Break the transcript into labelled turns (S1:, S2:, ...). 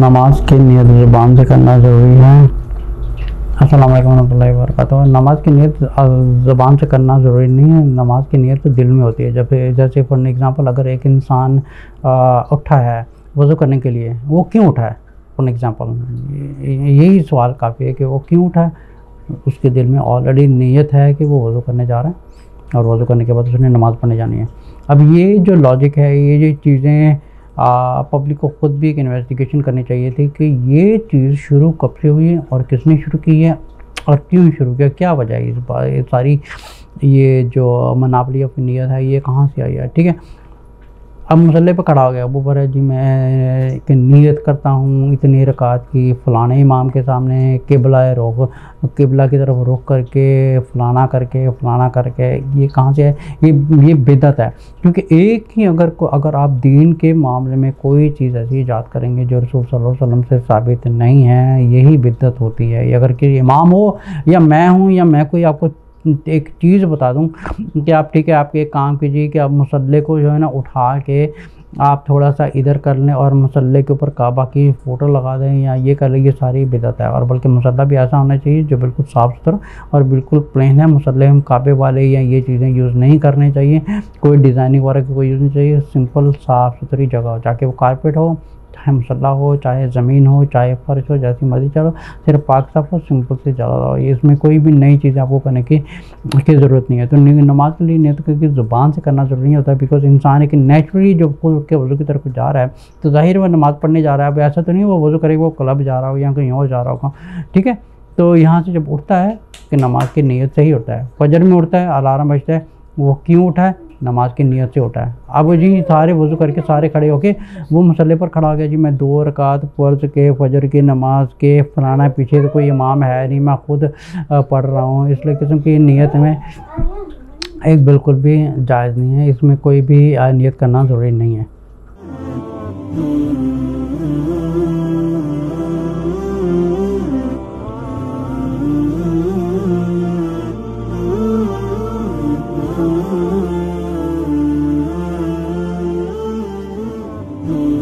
S1: नमाज़ की नियत ज़ुबान से करना ज़रूरी है। अस्सलाम वालेकुम रहमतुल्लाहि व बरकातहू नमाज़ की नियत ज़ुबान से करना ज़रूरी नहीं है। नमाज़ की नियत तो दिल में होती है। जब जैसे फॉर एग्ज़ाम्पल अगर एक इंसान उठा है वज़ू करने के लिए, वो क्यों उठा है? फॉर एग्ज़ाम्पल यही सवाल काफ़ी है कि वो क्यों उठा है? उसके दिल में ऑलरेडी नीयत है कि वो वज़ू करने जा रहा है और वज़ू करने के बाद उसने नमाज़ पढ़ने जानी है। अब ये जो लॉजिक है, ये जो चीज़ें पब्लिक को ख़ुद भी एक इन्वेस्टिगेशन करनी चाहिए थी कि ये चीज़ शुरू कब से हुई है और किसने शुरू की है और क्यों शुरू किया? क्या वजह है इस बार सारी, ये जो मनापली अपनी नीयत है, ये कहाँ से आई है? ठीक है? अब मसले पर खड़ा हो गया। अबू बर जी मैं एक नीयत करता हूँ इतनी रकात की फ़लाने इमाम के सामने, किबला रुख किबला की तरफ़ रुख करके, फ़लाना करके फ़लाना करके, ये कहाँ से है? ये ये बिदत है। क्योंकि एक ही अगर को, अगर आप दीन के मामले में कोई चीज़ ऐसी ईजाद करेंगे जो रसूल सल्लल्लाहु अलैहि से साबित नहीं है, यही बिदत होती है। अगर कि इमाम हो या मैं हूँ या मैं कोई आपको एक चीज़ बता दूँ कि आप, ठीक है, आप एक काम कीजिए कि आप मसल्ले को जो है ना उठा के आप थोड़ा सा इधर कर लें और मसल्ले के ऊपर काबा की फ़ोटो लगा दें या ये कर लें, ये सारी बिदत है। और बल्कि मसल्ला भी ऐसा होना चाहिए जो बिल्कुल साफ़ सुथरा और बिल्कुल प्लेन है। मसल्ले हम काबे वाले या ये चीज़ें यूज़ नहीं करनी चाहिए। कोई डिज़ाइनिंग वगैरह की कोई यूज़ नहीं चाहिए। सिंपल साफ़ सुथरी जगह हो चाहे वो कारपेट हो चाहे मसल्ला हो, चाहे ज़मीन हो, चाहे फ़र्श हो, जैसी मर्ज़ी चलो, सिर्फ़ पाक साफ़ हो सिंपल से ज़्यादा हो इसमें कोई भी नई चीज़ आपको करने की की ज़रूरत नहीं है। तो नमाज़ के लिए नियत क्योंकि ज़ुबान से करना ज़रूरी नहीं होता बिकॉज़ इंसान एक नेचुरली जो खुद के वज़ू की तरफ़ जा रहा है तो ज़ाहिर वो नमाज़ पढ़ने जा रहा है। अब ऐसा तो नहीं वो वज़ू करेगा वो क्लब जा रहा हो या कहीं और जा रहा होगा, ठीक है? तो यहाँ से जब उठता है, कि नमाज़ की नीयत से ही उठता है। फजर में उठता है, अलार्म बजता है, वो क्यों उठा है नमाज़ की नीयत से उठा है। अब जी, सारे वज़ू करके सारे खड़े होके वो मसले पर खड़ा हो गया, जी, मैं दो रकात फ़र्ज़ के, फजर की, नमाज़ के, फलाना पीछे तो कोई इमाम है नहीं, मैं खुद पढ़ रहा हूँ। इसलिए किस्म की नीयत में एक बिल्कुल भी जायज़ नहीं है। इसमें कोई भी नीयत करना ज़रूरी नहीं है। Lord.